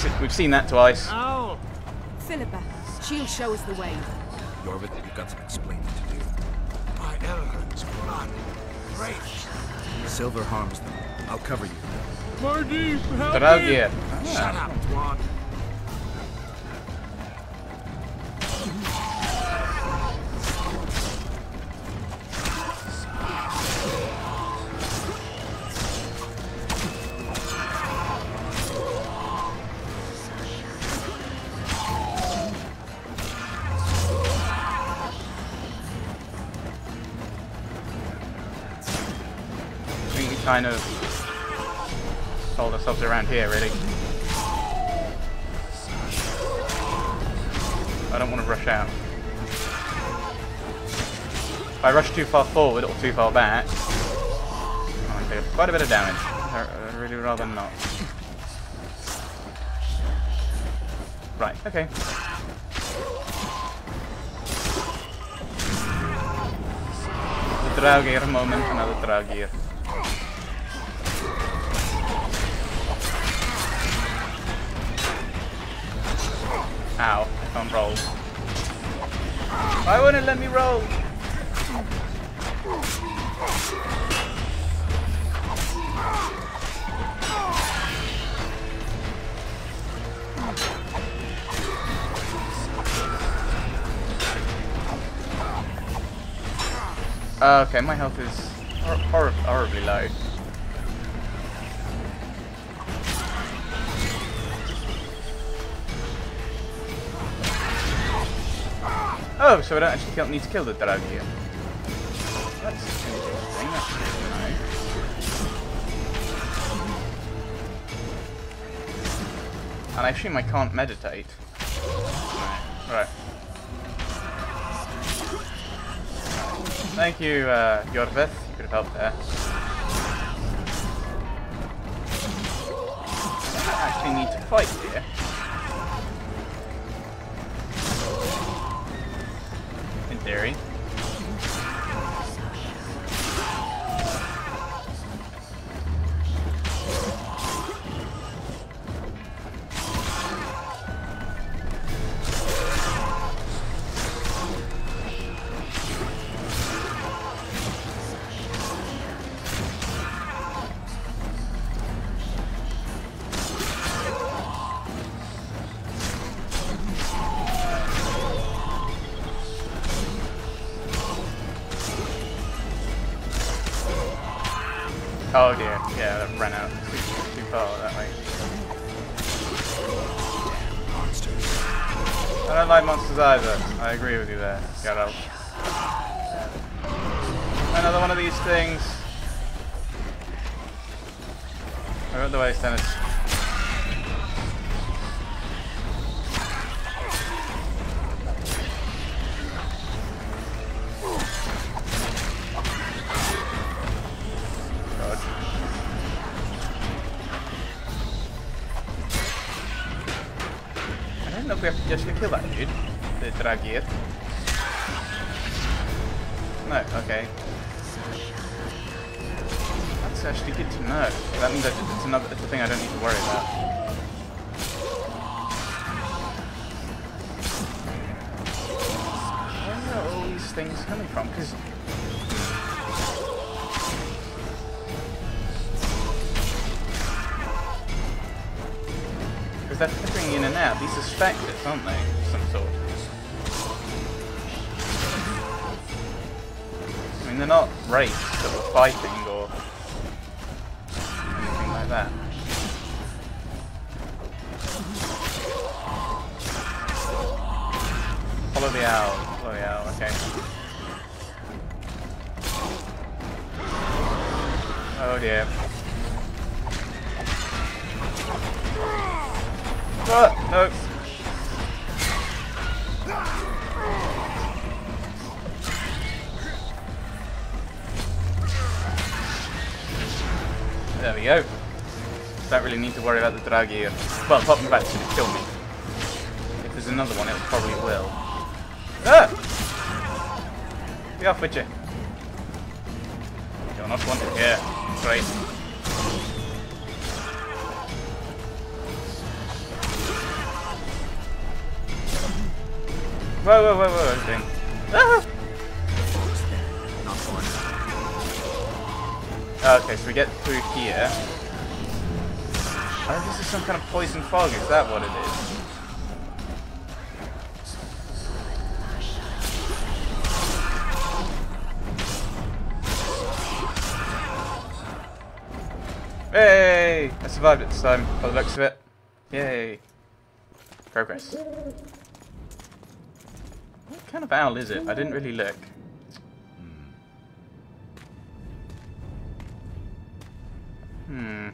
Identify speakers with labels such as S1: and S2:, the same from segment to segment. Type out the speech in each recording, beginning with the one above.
S1: se we've seen that twice.
S2: Ow!
S3: Philippa, she'll show us the way.
S4: Iorveth, you've got some explaining to do.
S5: My Elrond's blood. Great.
S4: Silver harms them. I'll cover you.
S2: Marty, help me!
S5: Shut up, Dwan.
S1: Kind of sold ourselves around here, really. I don't want to rush out. If I rush too far forward or too far back, I take quite a bit of damage. I'd really rather not. Right, okay. Draugr moment, another Draugr. Ow, I can't roll. Why wouldn't it let me roll? Uh, okay, my health is hor hor horribly low. Oh, so I don't actually need to kill the drag here. That's interesting. That's. And I assume I can't meditate. No. Right. Thank you, uh, Iorveth. You could have helped there. I actually need to fight here. In Oh dear, yeah, that ran out too, far that way. I don't like monsters either. I agree with you there, Geralt. Another one of these things. Over the way, Stennis. Dodge. The Dragir. No, okay. That's actually good to know. That means that it's another it's a thing I don't need to worry about. Where are all these things coming from? Because Because they're flickering in and out. These are spectres, aren't they? They're not wraiths that were fighting or anything like that. Follow the owl. Follow the owl. Okay. Oh dear. Ah, no. There we go. Don't really need to worry about the drag here. Well, pop from back fact it should kill me. If there's another one, it probably will. Ah! Be off with you. You're not wanted here. Yeah, great. Whoa, whoa, whoa, whoa, thing. Ah! Okay, so we get through here. I think this is some kind of poison fog, is that what it is? Hey! I survived it this time, by the looks of it. Yay. Progress. What kind of owl is it? I didn't really look. Hmm.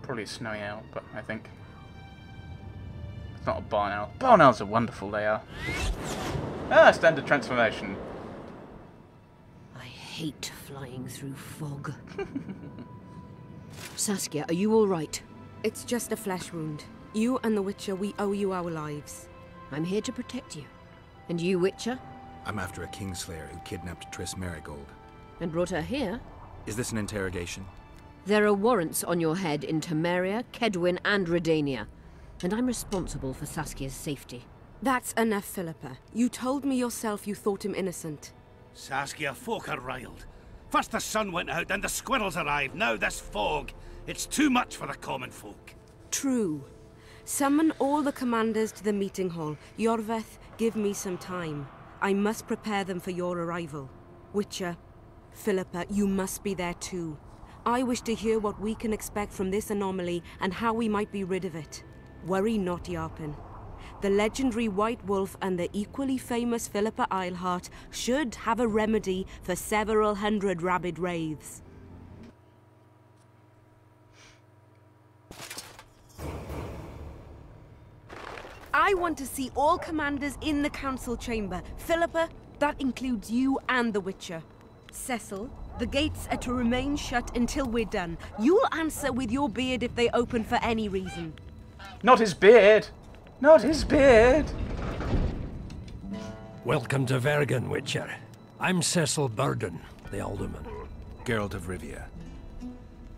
S1: Probably a snowy owl, but I think. It's not a barn owl. Barn owls are wonderful, they are. Ah, standard transformation.
S6: I hate flying through fog. Saskia, are you all right?
S3: It's just a flesh wound. You and the Witcher, we owe you our lives.
S6: I'm here to protect you. And you, Witcher?
S4: I'm after a Kingslayer who kidnapped Triss Merigold.
S6: And brought her here?
S4: Is this an interrogation?
S6: There are warrants on your head in Temeria, Kaedwen, and Redania. And I'm responsible for Saskia's safety.
S3: That's enough, Philippa. You told me yourself you thought him innocent.
S5: Saskia, folk are riled. First the sun went out, then the squirrels arrived, now this fog. It's too much for the common folk.
S3: True. Summon all the commanders to the meeting hall. Iorveth, give me some time. I must prepare them for your arrival. Witcher, Philippa, you must be there too. I wish to hear what we can expect from this anomaly and how we might be rid of it. Worry not, Yarpen. The legendary White Wolf and the equally famous Philippa Eilhart should have a remedy for several hundred rabid wraiths. I want to see all commanders in the council chamber. Philippa, that includes you and the Witcher. Cecil, the gates are to remain shut until we're done. You'll answer with your beard if they open for any reason.
S1: Not his beard! Not his beard!
S2: Welcome to Vergen, Witcher. I'm Cecil Burdon, the alderman.
S4: Geralt of Rivia.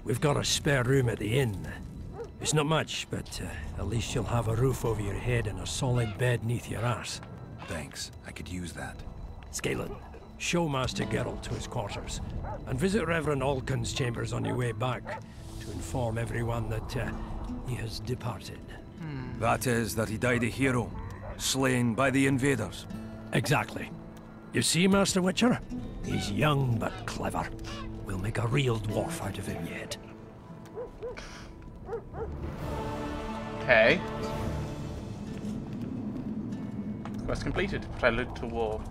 S2: We've got a spare room at the inn. It's not much, but uh, at least you'll have a roof over your head and a solid bed neath your ass.
S4: Thanks. I could use that.
S2: Scalen, show Master Geralt to his quarters, and visit Reverend Alkin's chambers on your way back to inform everyone that uh, he has departed.
S7: That is, that he died a hero, slain by the invaders.
S2: Exactly. You see, Master Witcher? He's young but clever. We'll make a real dwarf out of him yet.
S1: Okay. Quest completed. Prelude to War.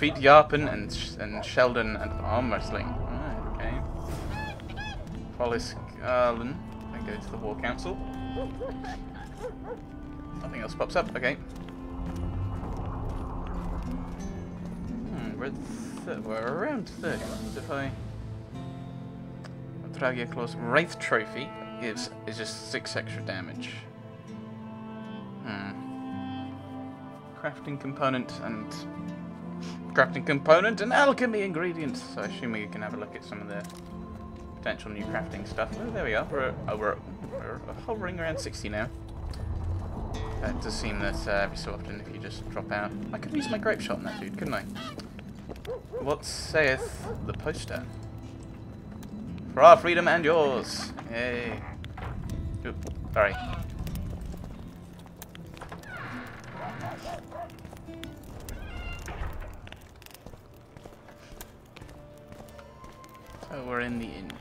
S1: Defeat Yarpen and, Sh and Sheldon at arm wrestling. Right, okay. Follow Scarlin and go to the War Council. Nothing else pops up. Okay. Hmm, we're, we're around 30. What if I... Tragia Claws Wraith Trophy gives is just 6 extra damage. Hmm. Crafting component and crafting component and alchemy ingredients. So I assume we can have a look at some of the potential new crafting stuff. Oh, there we are. We're, oh, we're, we're hovering around 60 now. It does seem that uh, every so often if you just drop out... I could use my grape shot on that dude, couldn't I? What saith the poster? For our freedom and yours. Yay. Oop, sorry. So we're in the inn.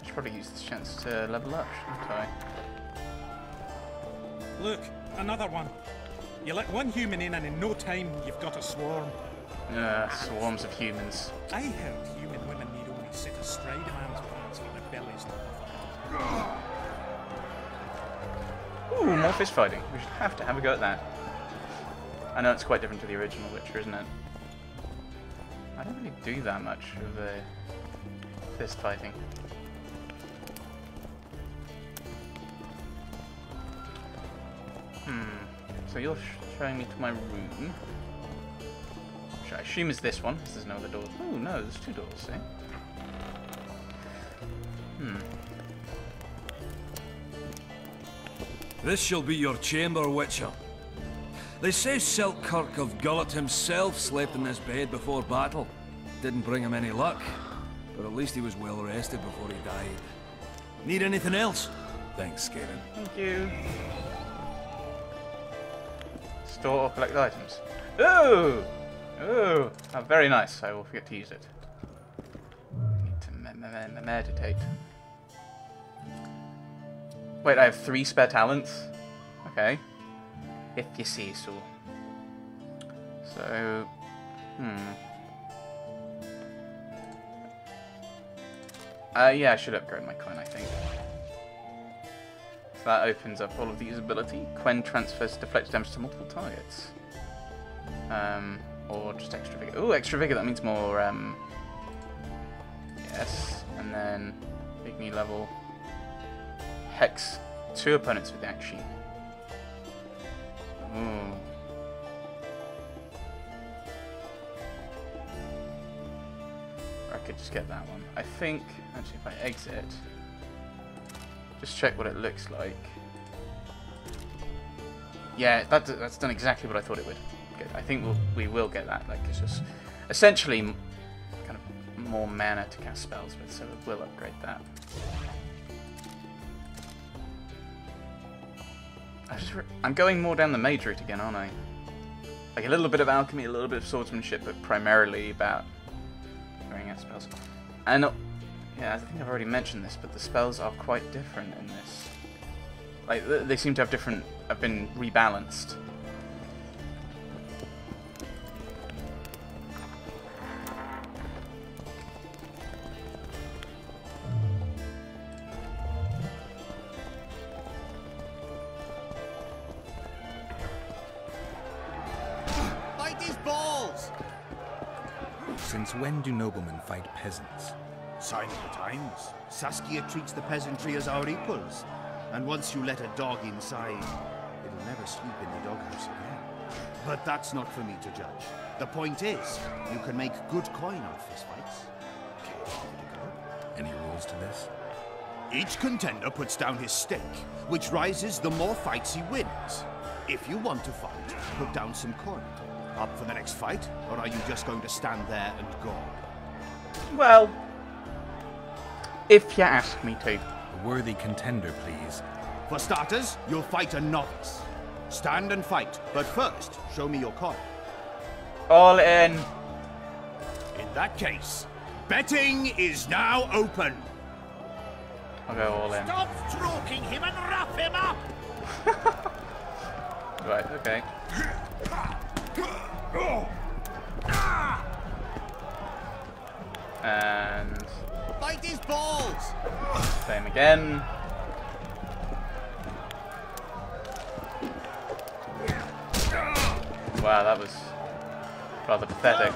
S1: I should probably use this chance to level up, shouldn't I?
S8: Look, another one. You let one human in and in no time you've got a swarm.
S1: Uh, swarms of humans.
S8: I heard human women need only sit astride a man's pants when their not.
S1: Ooh, more fist fighting. We should have to have a go at that. I know it's quite different to the original Witcher, isn't it? I don't really do that much of the fist fighting. Hmm. So you're sh showing me to my room. Which I assume is this one, because there's no other doors. Oh no, there's two doors, see? Hmm.
S7: This shall be your chamber, Witcher. They say Selkirk of Gulet himself slept in this bed before battle. Didn't bring him any luck, but at least he was well rested before he died. Need anything else? Thanks, Skaven.
S1: Thank you. Store or collect items. Ooh! Ooh! Oh, very nice. I will forget to use it. Need to me me me meditate. Wait, I have three spare talents? Okay. If you see so. So... Hmm. Uh, yeah, I should upgrade my coin, I think. So that opens up all of the usability. Quen transfers deflect damage to multiple targets. Um, or just extra vigor. Ooh, extra vigor, that means more, um... Yes, and then Igni level. Hex two opponents with the action. Could just get that one. I think, actually, if I exit, just check what it looks like. Yeah, that, that's done exactly what I thought it would. Good. I think we'll, we will get that. Like, it's just essentially kind of more mana to cast spells with, so we'll upgrade that. I just I'm going more down the mage route again, aren't I? Like a little bit of alchemy, a little bit of swordsmanship, but primarily about throwing out spells. And yeah, I think I've already mentioned this, but the spells are quite different in this. Like they seem to have different, have been rebalanced.
S4: Do noblemen fight peasants?
S5: Sign of the times. Saskia treats the peasantry as our equals. And once you let a dog inside, it'll never sleep in the doghouse again. But that's not for me to judge. The point is, you can make good coin on fistfights. Okay, give it a go.
S4: Any rules to this?
S5: Each contender puts down his stake, which rises the more fights he wins. If you want to fight, put down some coin. Up for the next fight, or are you just going to stand there and go?
S1: Well, if you ask me to.
S4: A worthy contender, please.
S5: For starters, you'll fight a novice. Stand and fight, but first, show me your coin.
S1: All in.
S5: In that case, betting is now open.
S1: I'll go all in.
S5: Stop stroking him and rough him up!
S1: Right, okay. And
S5: Bite his balls!
S1: same again. Wow, that was rather pathetic.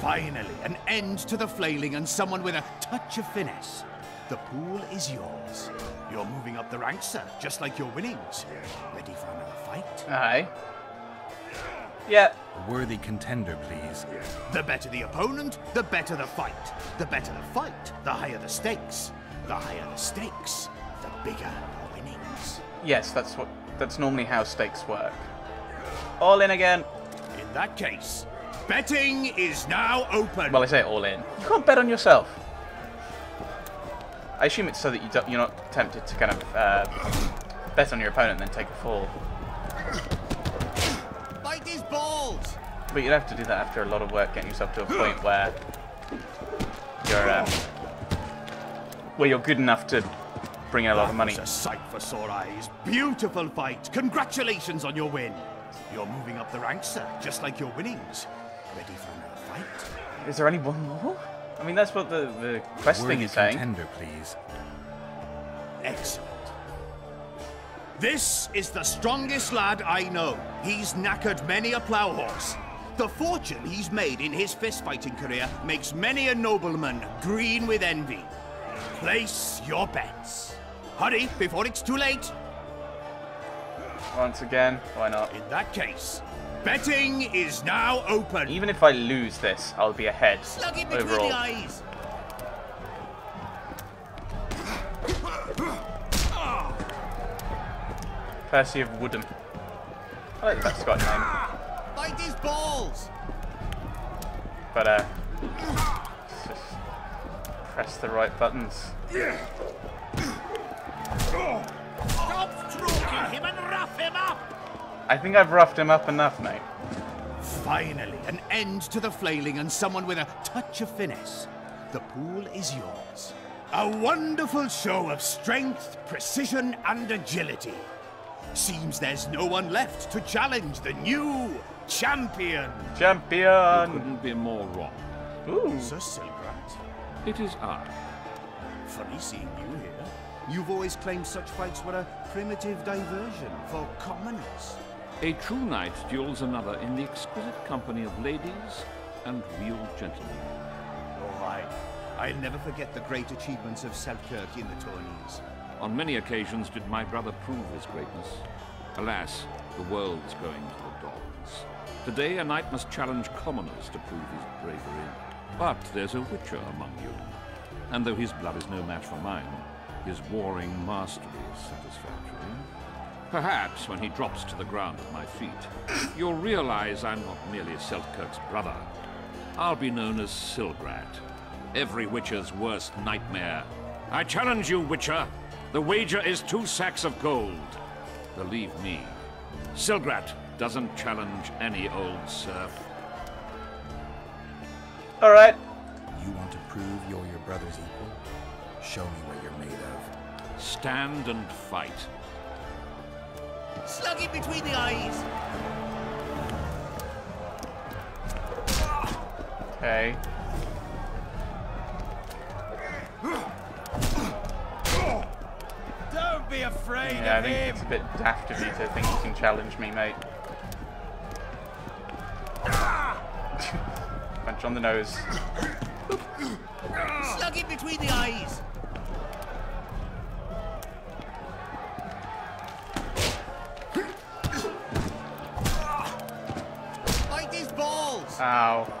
S5: Finally, an end to the flailing and someone with a touch of finesse. The pool is yours. You're moving up the ranks, sir, just like your winnings. Ready for another fight?
S1: Aye. Yeah.
S4: A worthy contender, please.
S5: The better the opponent, the better the fight. The better the fight, the higher the stakes. The higher the stakes, the bigger the winnings.
S1: Yes, that's what. That's normally how stakes work. All in again.
S5: In that case, betting is now open.
S1: Well, I say all in. You can't bet on yourself. I assume it's so that you don't, you're not tempted to kind of uh, bet on your opponent and then take a fall.
S5: Balls!
S1: But you'd have to do that after a lot of work, getting yourself to a point where you're um, where you're good enough to bring in a lot of money.
S5: That was a sight for sore eyes. Beautiful fight. Congratulations on your win. You're moving up the ranks, sir, just like your winnings. Ready for another fight?
S1: Is there any one more? I mean, that's what the the quest thing
S4: worthy
S1: is saying.
S4: contender, please.
S5: Excellent. This is the strongest lad I know. He's knackered many a plough horse. The fortune he's made in his fist-fighting career makes many a nobleman green with envy. Place your bets. Hurry, before it's too late.
S1: Once again, why not?
S5: In that case, betting is now open.
S1: Even if I lose this, I'll be ahead
S5: Slug it between
S1: overall.
S5: the eyes.
S1: Percy of Woodham. I like that Scottish name.
S5: Bite his balls!
S1: But, uh, just press the right buttons.
S5: Stop stroking him and rough him up!
S1: I think I've roughed him up enough, mate.
S5: Finally, an end to the flailing and someone with a touch of finesse. The pool is yours. A wonderful show of strength, precision, and agility. Seems there's no one left to challenge the new champion.
S1: Champion!
S9: Couldn't be more wrong.
S1: Ooh.
S5: Sir Silgrat,
S9: It is I.
S5: funny seeing you here. You've always claimed such fights were a primitive diversion for commoners.
S9: A true knight duels another in the exquisite company of ladies and real gentlemen.
S5: Oh, I, I'll never forget the great achievements of Selkirk in the tourneys.
S9: On many occasions did my brother prove his greatness. Alas, the world's going to the dogs. Today a knight must challenge commoners to prove his bravery. But there's a witcher among you. And though his blood is no match for mine, his warring mastery is satisfactory. Perhaps when he drops to the ground at my feet, you'll realize I'm not merely Selkirk's brother. I'll be known as Silgrat, every witcher's worst nightmare. I challenge you, Witcher. The wager is two sacks of gold. Believe me, Silgrat doesn't challenge any old serf.
S1: Alright.
S4: You want to prove you're your brother's equal? Show me what you're made of.
S9: Stand and fight.
S5: Slug him between the eyes!
S1: Okay.
S5: Don't be afraid
S1: Yeah, I think
S5: him!
S1: it's a bit daft of you to think you can challenge me, mate. Ah! Punch on the nose.
S5: Slug it between the eyes! Bite his balls!
S1: Ow.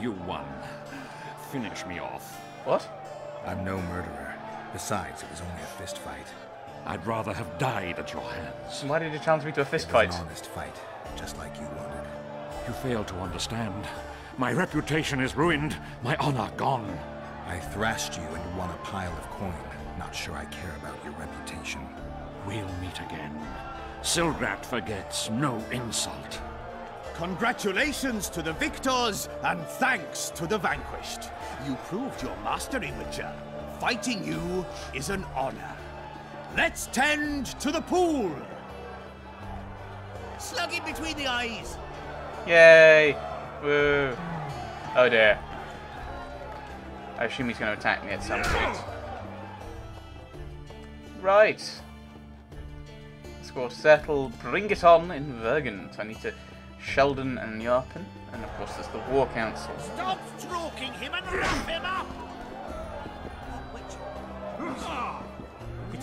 S9: You won. Finish me off.
S1: What?
S4: I'm no murderer. Besides, it was only a fist fight.
S9: I'd rather have died at your hands.
S1: Why did you challenge me to a fist
S4: It was
S1: fight?
S4: an honest fight, just like you wanted.
S9: You fail to understand. My reputation is ruined, my honor gone.
S4: I thrashed you and won a pile of coin. Not sure I care about your reputation.
S9: We'll meet again. Silgrat forgets no insult.
S5: Congratulations to the victors, and thanks to the vanquished. You proved your mastery, Witcher. Fighting you is an honor. Let's tend to the pool! Slug him between the eyes!
S1: Yay! Woo! Oh dear. I assume he's going to attack me at some point. Right. Score settle. Bring it on in Vergant. I need to Sheldon and Yarpen. And of course there's the War Council.
S5: Stop stroking him and wrap him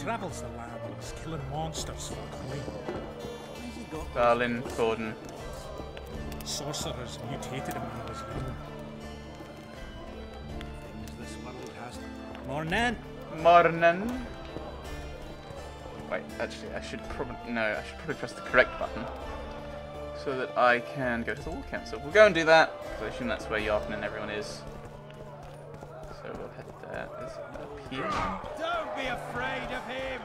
S8: travels the land, lands, killing monsters.
S1: Darlin, Gordon.
S8: Sorcerers mutated him when he was young.
S5: This world has
S8: Morning.
S1: Morning. Wait, actually, I should probably no. I should probably press the correct button so that I can go to the War Council. We'll go and do that. 'cause I assume that's where Yarpen and everyone is. So we'll head there. Is up here?
S5: Be afraid of him!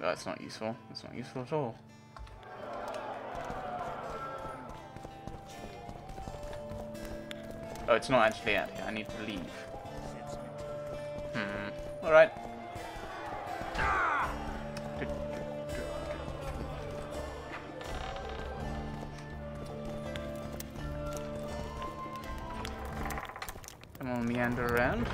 S1: That's not useful. That's not useful at all. Oh, it's not actually out here. I need to leave. Hmm. Alright. Meander around.